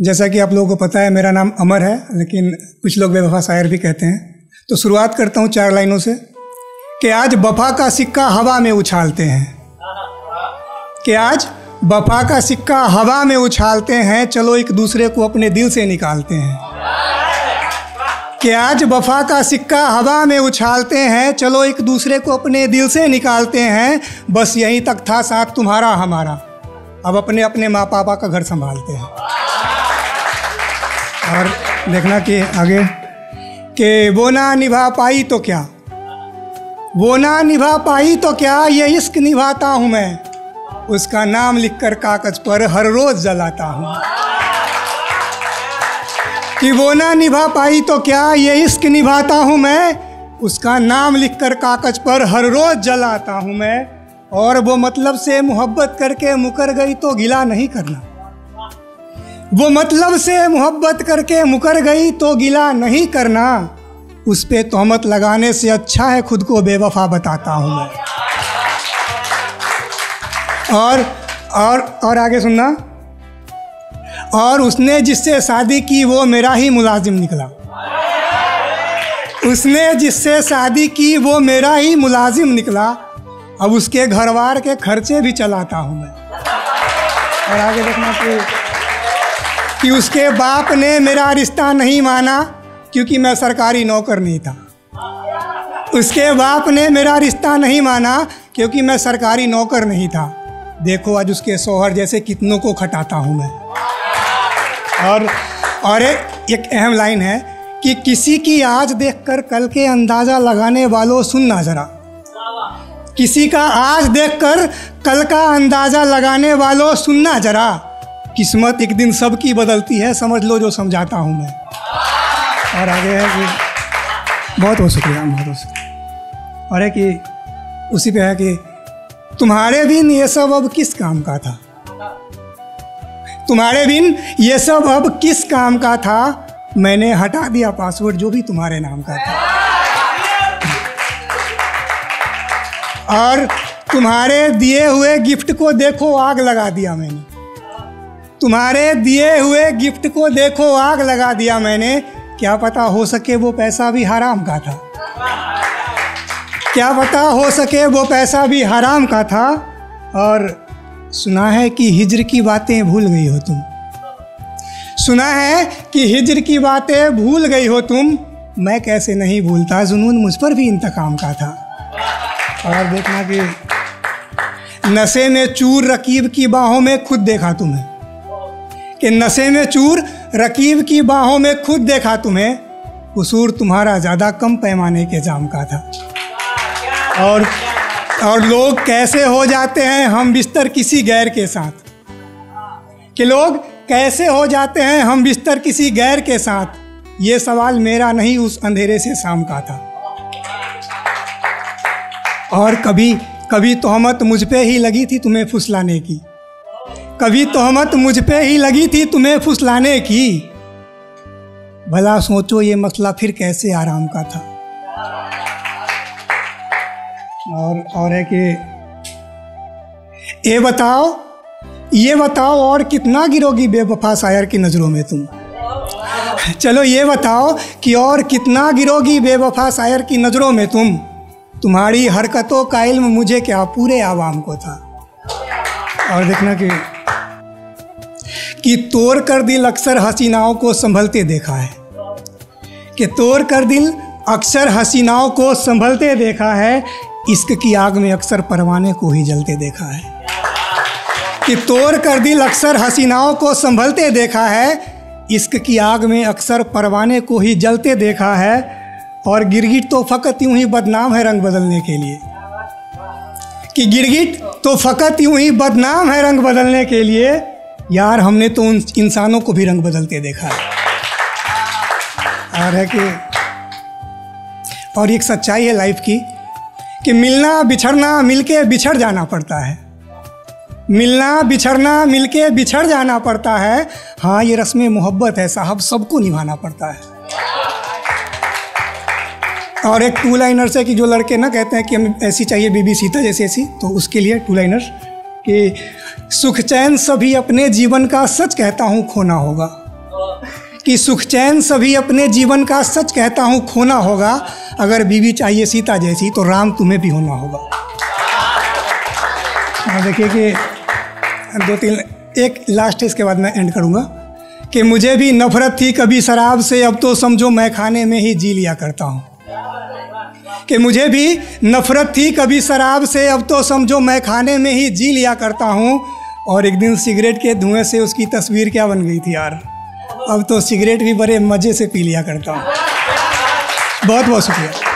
जैसा कि आप लोगों को पता है, मेरा नाम अमर है, लेकिन कुछ लोग बेवफा शायर भी कहते हैं। तो शुरुआत करता हूँ चार लाइनों से। कि आज बफा का सिक्का हवा में उछालते हैं। कि आज बफा का सिक्का हवा में उछालते हैं, चलो एक दूसरे को अपने दिल से निकालते हैं। कि आज बफा का सिक्का हवा में उछालते हैं, चलो एक दूसरे को अपने दिल से निकालते हैं, बस यहीं तक था साथ तुम्हारा हमारा। अब अपने अपने माँ पापा का घर संभालते हैं। और देखना कि आगे कि वो ना निभा पाई तो क्या? वो ना निभा पाई तो क्या? ये इश्क निभाता हूँ मैं। उसका नाम लिखकर कागज़ पर हर रोज जलाता हूँ। कि वो ना निभा पाई तो क्या? ये इश्क निभाता हूँ मैं। उसका नाम लिखकर कागज़ पर हर रोज जलाता हूँ मैं। और वो मतलब से मोहब्बत करके मुकर गई तो गिला नहीं करना। वो मतलब से मोहब्बत करके मुकर गई तो गिला नहीं करना। उस पर तोहमत लगाने से अच्छा है खुद को बेवफा बताता हूँ मैं। और और और आगे सुनना। और उसने जिससे शादी की वो मेरा ही मुलाजिम निकला। उसने जिससे शादी की वो मेरा ही मुलाजिम निकला। अब उसके घरवार के खर्चे भी चलाता हूँ मैं। और आगे देखना कि कि उसके बाप ने मेरा रिश्ता नहीं माना क्योंकि मैं सरकारी नौकर नहीं था। उसके बाप ने मेरा रिश्ता नहीं माना क्योंकि मैं सरकारी नौकर नहीं था। देखो आज उसके शोहर जैसे कितनों को खटाता हूँ मैं। और और एक, एक अहम लाइन है कि किसी की आज देखकर कल के अंदाज़ा लगाने वालों सुनना ज़रा। किसी का आज देखकर कल का अंदाज़ा लगाने वालों सुनना ज़रा। किस्मत एक दिन सबकी बदलती है, समझ लो जो समझाता हूँ मैं। और आगे है कि बहुत बहुत शुक्रिया, बहुत बहुत शुक्रिया। और है कि उसी पे है कि तुम्हारे बिन ये सब अब किस काम का था? तुम्हारे बिन ये सब अब किस काम का था? मैंने हटा दिया पासवर्ड जो भी तुम्हारे नाम का था। और तुम्हारे दिए हुए गिफ्ट को देखो, आग लगा दिया मैंने। तुम्हारे दिए हुए गिफ्ट को देखो, आग लगा दिया मैंने। क्या पता हो सके वो पैसा भी हराम का था। क्या पता हो सके वो पैसा भी हराम का था। और सुना है कि हिजर की बातें भूल गई हो तुम। सुना है कि हिजर की बातें भूल गई हो तुम। मैं कैसे नहीं भूलता, जुनून मुझ पर भी इंतकाम का था। और देखना कि नशे में चूर रकीब की बाहों में खुद देखा तुम्हें कि नशे में चूर रकीब की बाहों में खुद देखा तुम्हें। कसूर तुम्हारा ज़्यादा कम पैमाने के जाम का था। और और लोग कैसे हो जाते हैं हम बिस्तर किसी गैर के साथ? कि लोग कैसे हो जाते हैं हम बिस्तर किसी गैर के साथ? ये सवाल मेरा नहीं, उस अंधेरे से शाम का था। और कभी कभी तोहमत मुझ पे ही लगी थी तुम्हें फुसलाने की। कभी तोहमत मुझ पे ही लगी थी तुम्हें फुसलाने की। भला सोचो ये मसला फिर कैसे आराम का था। और और है कि ये बताओ ये बताओ और कितना गिरोगी बेवफा शायर की नज़रों में तुम। चलो ये बताओ कि और कितना गिरोगी बेवफा शायर की नज़रों में तुम। तुम्हारी हरकतों का इल्म मुझे क्या पूरे आवाम को था। और देखना कि कि तोड़ कर दिल अक्सर हसीनाओं को संभलते देखा है। कि तोड़ कर दिल अक्सर हसीनाओं को संभलते देखा है, इश्क की आग में अक्सर परवाने को ही जलते देखा है। कि तोड़ कर दिल अक्सर हसीनाओं को संभलते देखा है, इश्क की आग में अक्सर परवाने को ही जलते देखा है, और गिरगिट तो फ़कत यूँ ही बदनाम है रंग बदलने के लिए। कि गिरगिट तो फ़कत यूँ ही बदनाम है रंग बदलने के लिए यार, हमने तो उन इंसानों को भी रंग बदलते देखा है। और है कि, और एक सच्चाई है लाइफ की, कि मिलना, बिछड़ना, मिलके बिछड़ जाना पड़ता है। मिलना, बिछड़ना, मिलके बिछड़ जाना पड़ता है। हाँ ये रस्म मोहब्बत है साहब, सबको निभाना पड़ता है। और एक टू लाइनर से कि जो लड़के ना कहते हैं कि हमें ऐसी चाहिए, बीबी सीता जैसी ऐसी तो उसके लिए टू लाइनर कि सुख चैन सभी अपने जीवन का सच कहता हूँ खोना होगा। कि सुख चैन सभी अपने जीवन का सच कहता हूँ खोना होगा। अगर बीवी चाहिए सीता जैसी तो राम तुम्हें भी होना होगा। देखिए कि दो तीन, एक लास्ट इसके बाद मैं एंड करूँगा। कि मुझे भी नफरत थी कभी शराब से, अब तो समझो मैं खाने में ही जी लिया करता हूँ। कि मुझे भी नफरत थी कभी शराब से। अब तो समझो मैं खाने में ही जी लिया करता हूँ। और एक दिन सिगरेट के धुएँ से उसकी तस्वीर क्या बन गई थी यार। अब तो सिगरेट भी बड़े मज़े से पी लिया करता हूँ। बहुत बहुत शुक्रिया।